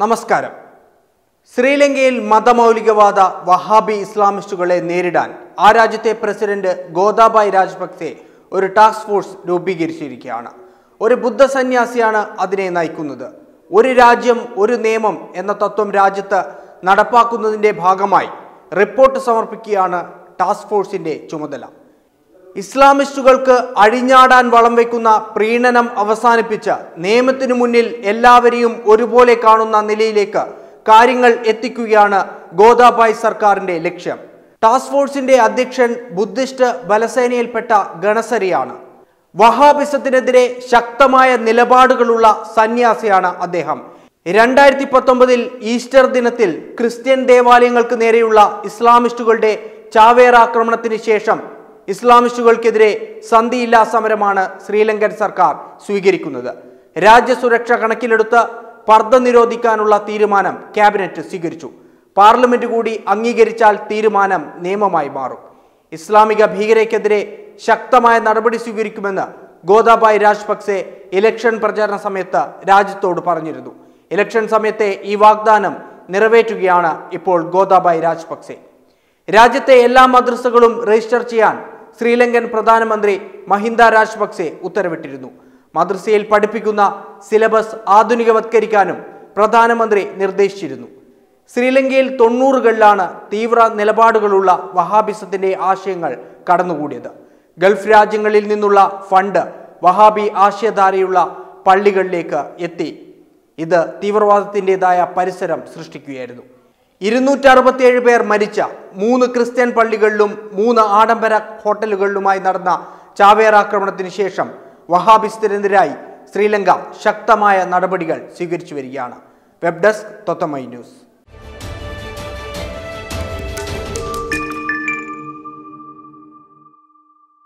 നമസ്കാരം. ശ്രീലങ്കയിൽ മതമൗലികവാദ വഹാബി ഇസ്ലാമിസ്റ്റുകളെ നേരിടാൻ ആ രാജ്യത്തെ പ്രസിഡന്റ് ഗോതാബായ് രാജപക്സെ ഒരു ടാസ്ക് ഫോഴ്സ് രൂപീകരിച്ചിരിക്കുകയാണ്. ഒരു ബുദ്ധ സന്യാസിയാണ് അതിനെ നയിക്കുന്നത്. ഒരു രാജ്യം ഒരു നിയമം എന്ന തത്വം രാജ്യത്ത് നടപ്പാക്കുന്നതിന്റെ ഭാഗമായി റിപ്പോർട്ട് സമർപ്പിക്കുകയാണ് ടാസ്ക് ഫോഴ്സിന്റെ ചുമതല. ഇസ്ലാമിസ്റ്റുകൾക്ക് അഴിഞ്ഞാടാൻ വളം വയ്ക്കുന്ന പ്രീണനം അവസാനിപ്പിച്ച് നിയമത്തിനു മുന്നിൽ എല്ലാവരെയും ഒരുപോലെ കാണുന്ന നിലയിലേക്ക് കാര്യങ്ങൾ എത്തിക്കുകയാണ് ഗോദാബായ് സർക്കാരിന്റെ ലക്ഷ്യം. ടാസ്ക് ഫോഴ്സിന്റെ അധ്യക്ഷൻ ബുദ്ധിസ്റ്റ് ബലസേനയിൽപ്പെട്ട ഗണസരിയാണ്. വഹാബിസത്തിനെതിരെ ശക്തമായ നിലപാടുകളുള്ള സന്യാസിയാണ് അദ്ദേഹം. രണ്ടായിരത്തി പത്തൊമ്പതിൽ ഈസ്റ്റർ ദിനത്തിൽ ക്രിസ്ത്യൻ ദേവാലയങ്ങൾക്ക് നേരെയുള്ള ഇസ്ലാമിസ്റ്റുകളുടെ ചാവേറാക്രമണത്തിന് ശേഷം ഇസ്ലാമിസ്റ്റുകൾക്കെതിരെ സന്ധിയില്ലാ സമരമാണ് ശ്രീലങ്കൻ സർക്കാർ സ്വീകരിക്കുന്നത്. രാജ്യസുരക്ഷ കണക്കിലെടുത്ത് പർദ്ദ നിരോധിക്കാനുള്ള തീരുമാനം ക്യാബിനറ്റ് സ്വീകരിച്ചു. പാർലമെന്റ് കൂടി അംഗീകരിച്ചാൽ തീരുമാനം നിയമമായി മാറും. ഇസ്ലാമിക ഭീകരയ്ക്കെതിരെ ശക്തമായ നടപടി സ്വീകരിക്കുമെന്ന് ഗോദാബായ് രാജപക്സെ ഇലക്ഷൻ പ്രചാരണ സമയത്ത് രാജ്യത്തോട് പറഞ്ഞിരുന്നു. ഇലക്ഷൻ സമയത്തെ ഈ വാഗ്ദാനം നിറവേറ്റുകയാണ് ഇപ്പോൾ ഗോദാബായ് രാജപക്സെ. രാജ്യത്തെ എല്ലാ മദ്രസകളും രജിസ്റ്റർ ചെയ്യാൻ ശ്രീലങ്കൻ പ്രധാനമന്ത്രി മഹിന്ദ രാജപക്സെ ഉത്തരവിട്ടിരുന്നു. മദ്രസയിൽ പഠിപ്പിക്കുന്ന സിലബസ് ആധുനികവത്കരിക്കാനും പ്രധാനമന്ത്രി നിർദ്ദേശിച്ചിരുന്നു. ശ്രീലങ്കയിൽ തൊണ്ണൂറുകളിലാണ് തീവ്ര നിലപാടുകളുള്ള വഹാബിസത്തിന്റെ ആശയങ്ങൾ കടന്നുകൂടിയത്. ഗൾഫ് രാജ്യങ്ങളിൽ നിന്നുള്ള ഫണ്ട് വഹാബി ആശയധാരയുള്ള പള്ളികളിലേക്ക് എത്തി. ഇത് തീവ്രവാദത്തിന്റെതായ പരിസരം സൃഷ്ടിക്കുകയായിരുന്നു. ഇരുന്നൂറ്റി അറുപത്തിയേഴ് പേർ മരിച്ച മൂന്ന് ക്രിസ്ത്യൻ പള്ളികളിലും മൂന്ന് ആഡംബര ഹോട്ടലുകളിലുമായി നടന്ന ചാവേറാക്രമണത്തിന് ശേഷം വഹാബിസ്തരെതിരായി ശ്രീലങ്ക ശക്തമായ നടപടികൾ സ്വീകരിച്ചു വരികയാണ്. വെബ് ഡെസ്ക് തൊത്തമൈ ന്യൂസ്.